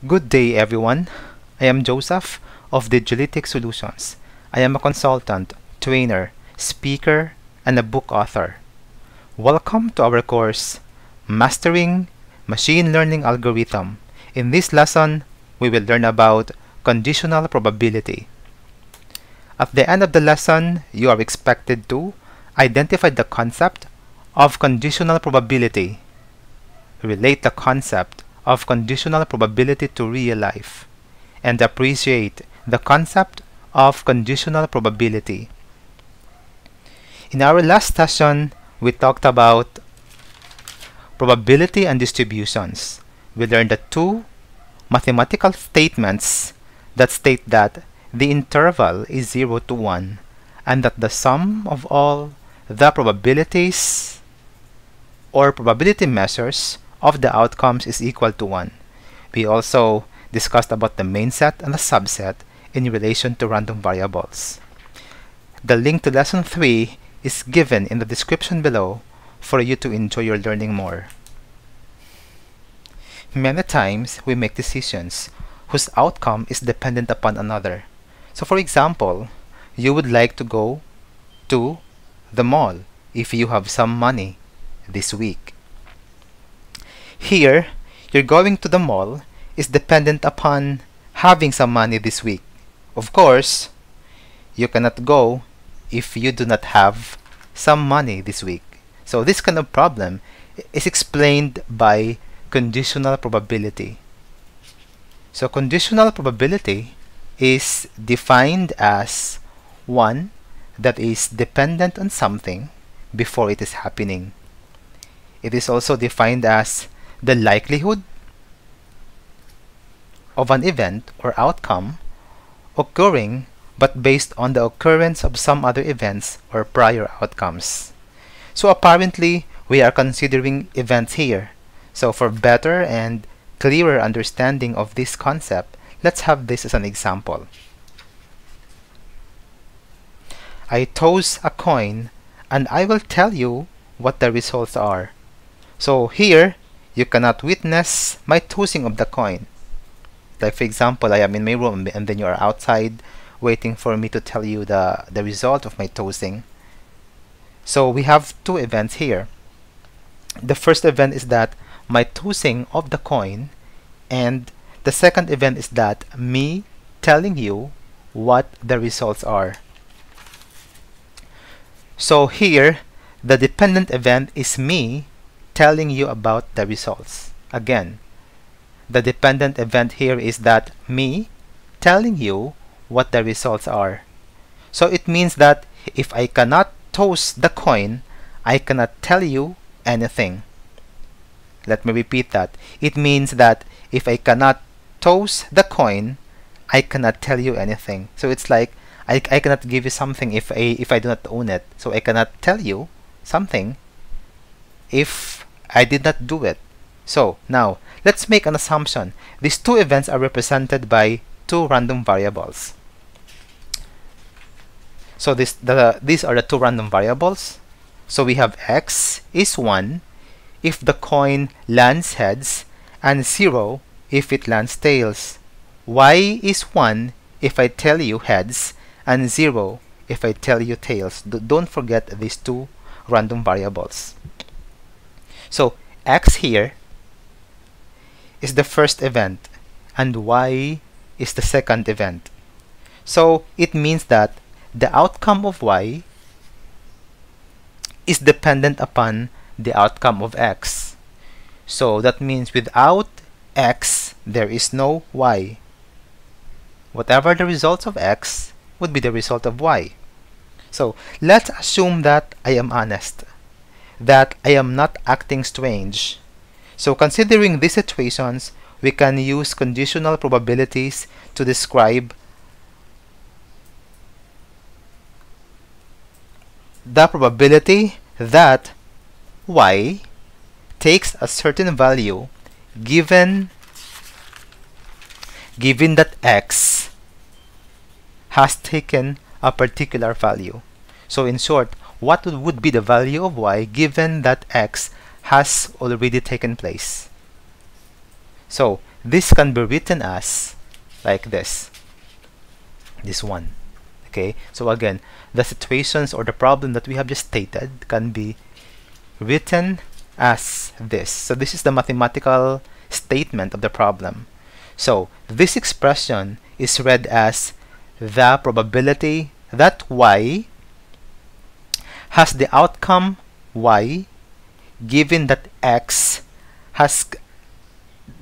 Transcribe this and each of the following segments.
Good day everyone. I am Joseph of Digilitiks Solutions. I am a consultant, trainer, speaker, and a book author. Welcome to our course, Mastering Machine Learning Algorithm. In this lesson, we will learn about conditional probability. At the end of the lesson, you are expected to identify the concept of conditional probability, relate the concept of conditional probability to real life, and appreciate the concept of conditional probability. In our last session, we talked about probability and distributions. We learned the two mathematical statements that state that the interval is 0 to 1 and that the sum of all the probabilities or probability measures of the outcomes is equal to 1. We also discussed about the main set and the subset in relation to random variables. The link to lesson 3 is given in the description below for you to enjoy your learning more. Many times we make decisions whose outcome is dependent upon another. So for example, you would like to go to the mall if you have some money this week. Here, you're going to the mall is dependent upon having some money this week. Of course, you cannot go if you do not have some money this week. So this kind of problem is explained by conditional probability. So conditional probability is defined as one that is dependent on something before it is happening. It is also defined as the likelihood of an event or outcome occurring but based on the occurrence of some other events or prior outcomes. So apparently, we are considering events here. So for better and clearer understanding of this concept, let's have this as an example. I toss a coin and I will tell you what the results are. So here, you cannot witness my tossing of the coin. Like for example, I am in my room and then you are outside waiting for me to tell you the, the result of my tossing. So we have two events here. The first event is that my tossing of the coin and the second event is that me telling you what the results are. So here, the dependent event is me telling you about the results. Again, the dependent event here is that me telling you what the results are. So it means that if I cannot toss the coin, I cannot tell you anything. Let me repeat that. It means that if I cannot toss the coin, I cannot tell you anything. So it's like I, I cannot give you something if I if I do not own it. So I cannot tell you something if I did not do it. So now let's make an assumption. These two events are represented by two random variables. So this the these are the two random variables. So we have x is 1 if the coin lands heads and 0 if it lands tails. y is 1 if I tell you heads and 0 if I tell you tails. D don't forget these two random variables. So x here is the first event and y is the second event. So it means that the outcome of y is dependent upon the outcome of x. So that means without x, there is no y. Whatever the results of x would be the result of y. So let's assume that I am honest that I am not acting strange. So considering these situations, we can use conditional probabilities to describe the probability that y takes a certain value given given that x has taken a particular value. So in short, what would be the value of y given that x has already taken place. So this can be written as like this. This one. Okay? So again the situations or the problem that we have just stated can be written as this. So this is the mathematical statement of the problem. So this expression is read as the probability that y has the outcome y given that x has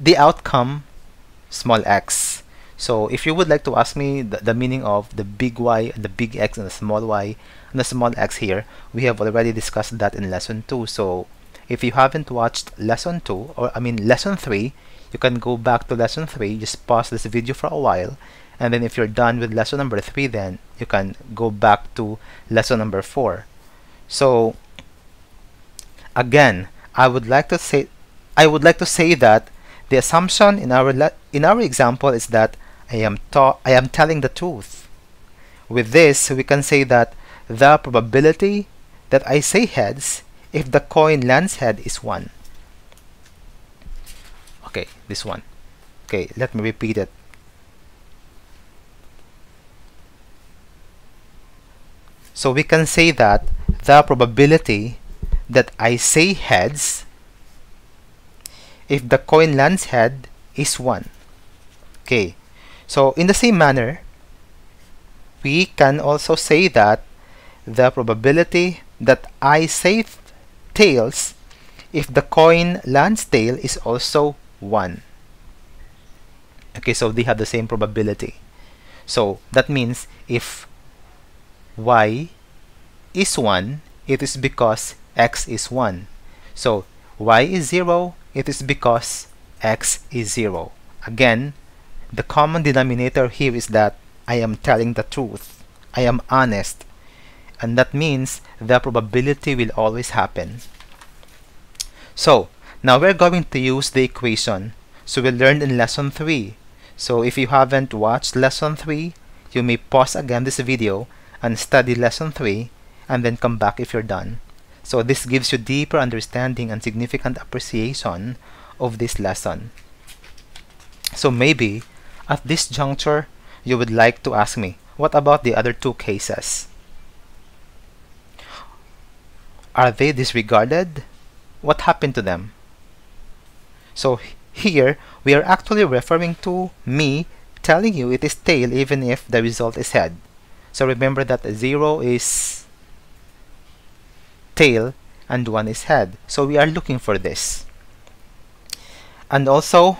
the outcome small x so if you would like to ask me the, the meaning of the big Y and the big X and the small y and the small x here, we have already discussed that in lesson 2. So if you haven't watched lesson 2, or I mean lesson 3, you can go back to lesson 3, just pause this video for a while, and then if you're done with lesson number 3, then you can go back to lesson number 4. So again, I would like to say I would like to say that the assumption in our in our example is that I am I am telling the truth. With this, we can say that the probability that I say heads if the coin lands head is 1. Okay, this one. Okay, let me repeat it. So we can say that the probability that I say heads if the coin lands head is 1. Okay, so in the same manner, we can also say that the probability that I say tails if the coin lands tail is also 1. Okay, so they have the same probability. So that means if y is 1, it is because x is 1. So y is 0, it is because x is 0. Again, the common denominator here is that I am telling the truth. I am honest. And that means the probability will always happen. So, now we're going to use the equation. So we learned in lesson 3. So if you haven't watched lesson 3, you may pause again this video and study lesson 3 and then come back if you're done. So this gives you deeper understanding and significant appreciation of this lesson. So maybe at this juncture, you would like to ask me, what about the other two cases? Are they disregarded? What happened to them? So here, we are actually referring to me telling you it is tail even if the result is head. So remember that 0 is tail and 1 is head. So we are looking for this. And also,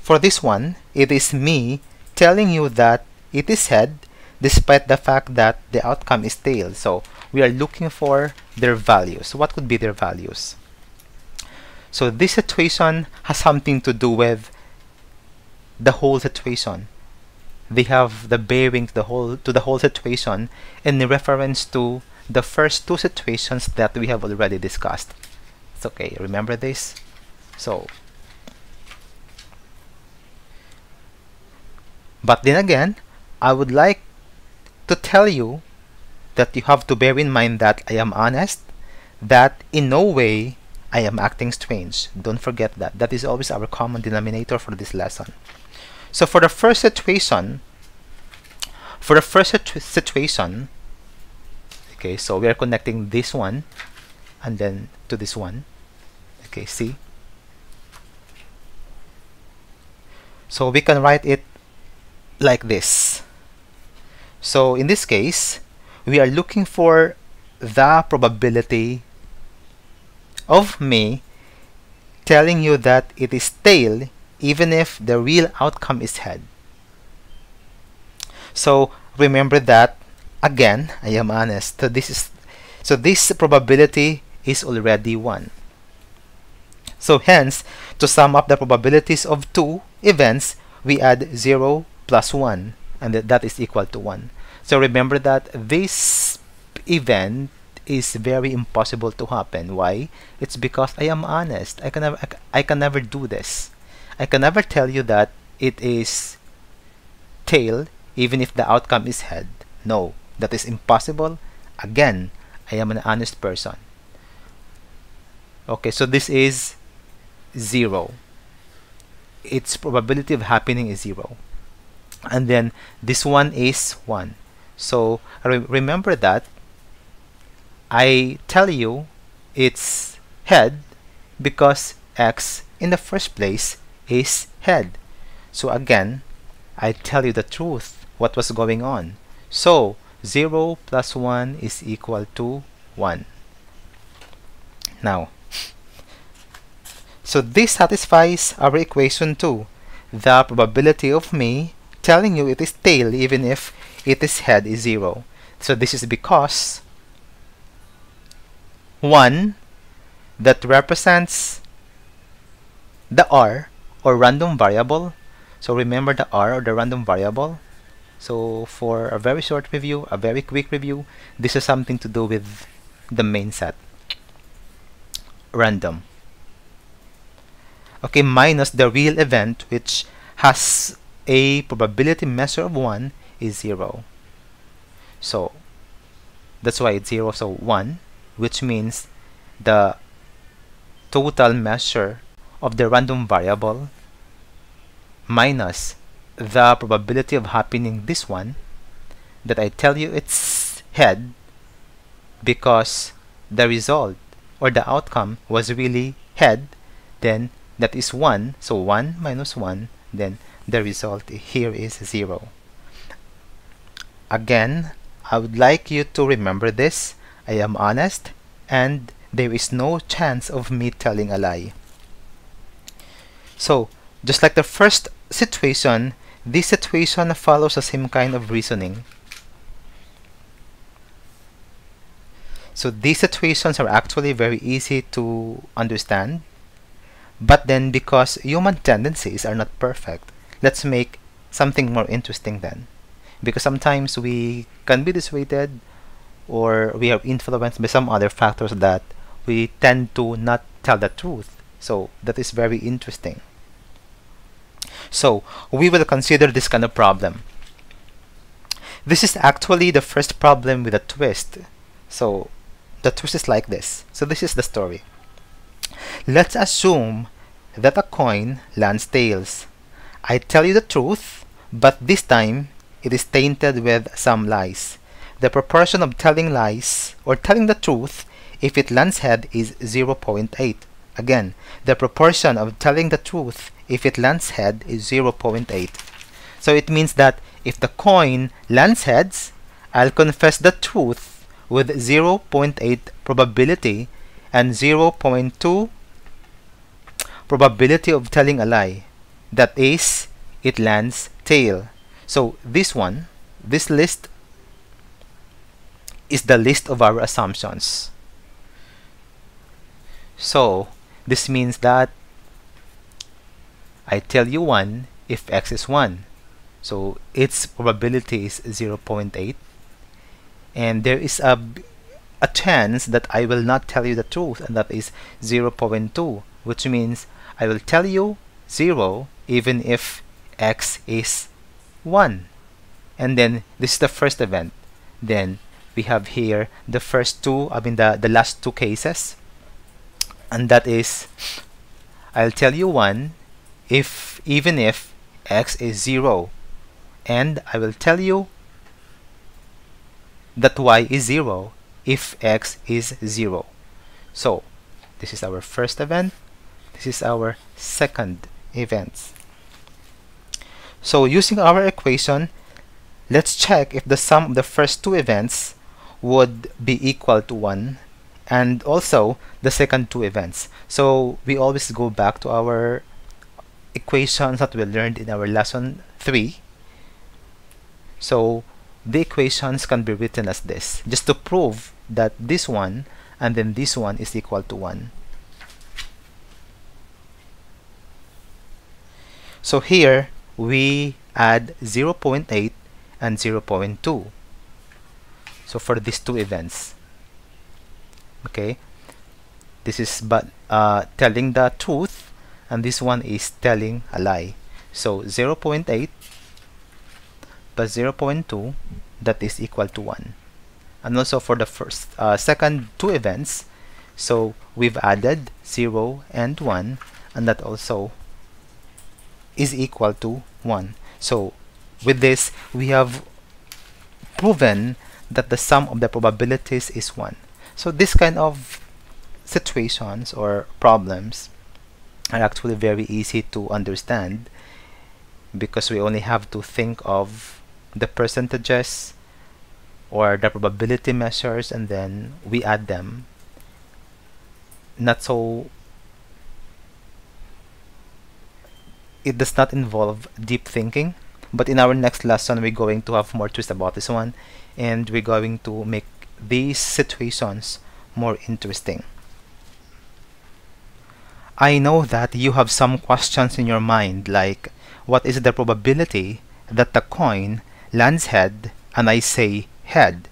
for this one, it is me telling you that it is head despite the fact that the outcome is tail. So we are looking for their values. What could be their values? So this situation has something to do with the whole situation. They have the bearing to the whole to the whole situation in reference to the first two situations that we have already discussed. It's okay, remember this? So But then again, I would like to tell you that you have to bear in mind that I am honest, that in no way I am acting strange. Don't forget that. That is always our common denominator for this lesson. So for the first situation, for the first situation, okay, so we are connecting this one and then to this one. Okay, see? So we can write it like this. So in this case, we are looking for the probability of me telling you that it is tail even if the real outcome is head. So remember that again, I am honest. So this is so this probability is already 1. So hence, to sum up the probabilities of two events, we add 0 plus 1 and that is equal to 1 so remember that this event is very impossible to happen. Why? It's because I am honest. I can never I can never do this. I can never tell you that it is tail even if the outcome is head. No that is impossible again I am an honest person. Okay so this is 0 its probability of happening is 0 and then this one is 1 so re remember that I tell you it's head because x in the first place is head. So again I tell you the truth what was going on. So 0 plus 1 is equal to 1 now so this satisfies our equation 2 the probability of me telling you it is tail even if it is head is 0. So this is because 1 that represents the r or random variable. So remember the r or the random variable. So for a very short review, a very quick review, this is something to do with the main set. Random. Okay, minus the real event which has a probability measure of 1 is 0. So that's why it's 0 so 1 which means the total measure of the random variable minus the probability of happening this one that I tell you it's head because the result or the outcome was really head then that is 1 so 1 minus 1 then the result here is 0. Again, I would like you to remember this. I am honest and there is no chance of me telling a lie. So, just like the first situation, this situation follows the same kind of reasoning. So these situations are actually very easy to understand. But then because human tendencies are not perfect, let's make something more interesting then because sometimes we can be dissuaded or we are influenced by some other factors that we tend to not tell the truth so that is very interesting so we will consider this kind of problem. This is actually the first problem with a twist. So the twist is like this. So this is the story. Let's assume that a coin lands tails. I tell you the truth, but this time it is tainted with some lies. The proportion of telling lies or telling the truth if it lands head is 0.8. Again, the proportion of telling the truth if it lands head is 0.8. So it means that if the coin lands heads, I'll confess the truth with 0.8 probability and 0.2 probability of telling a lie. That is it lands tail. So this one this list is the list of our assumptions. So this means that I tell you 1 if x is 1 so its probability is 0.8 and there is a a chance that I will not tell you the truth and that is 0.2 which means I will tell you 0 even if x is 1 and then this is the first event. Then we have here the first two I mean the, the last two cases and that is I'll tell you one if even if x is 0 and I will tell you that y is 0 if x is 0 so this is our first event. This is our second events. So using our equation, let's check if the sum of the first two events would be equal to 1 and also the second two events. So we always go back to our equations that we learned in our lesson 3. So the equations can be written as this, just to prove that this one and then this one is equal to 1. So here we add 0.8 and 0.2. So for these two events, okay, this is but uh, telling the truth, and this one is telling a lie. So 0.8 plus 0.2 that is equal to 1 and also for the first uh, second two events so we've added 0 and 1 and that also is equal to 1. So with this, we have proven that the sum of the probabilities is 1. So this kind of situations or problems are actually very easy to understand because we only have to think of the percentages or the probability measures and then we add them. Not so it does not involve deep thinking but in our next lesson we're going to have more twist about this one and we're going to make these situations more interesting I know that you have some questions in your mind like what is the probability that the coin lands head and I say head.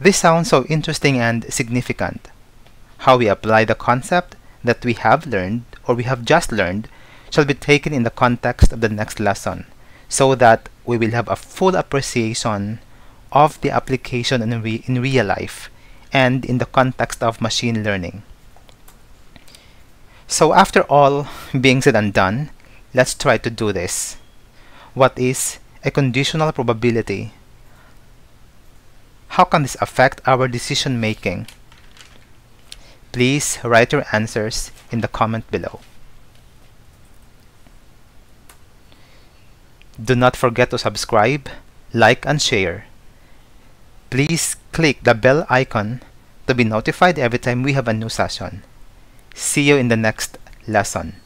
This sounds so interesting and significant. How we apply the concept that we have learned or we have just learned shall be taken in the context of the next lesson so that we will have a full appreciation of the application in, re in real life and in the context of machine learning. So after all being said and done, let's try to do this. What is a conditional probability? How can this affect our decision making? Please write your answers in the comment below. Do not forget to subscribe, like, and share. Please click the bell icon to be notified every time we have a new session. See you in the next lesson.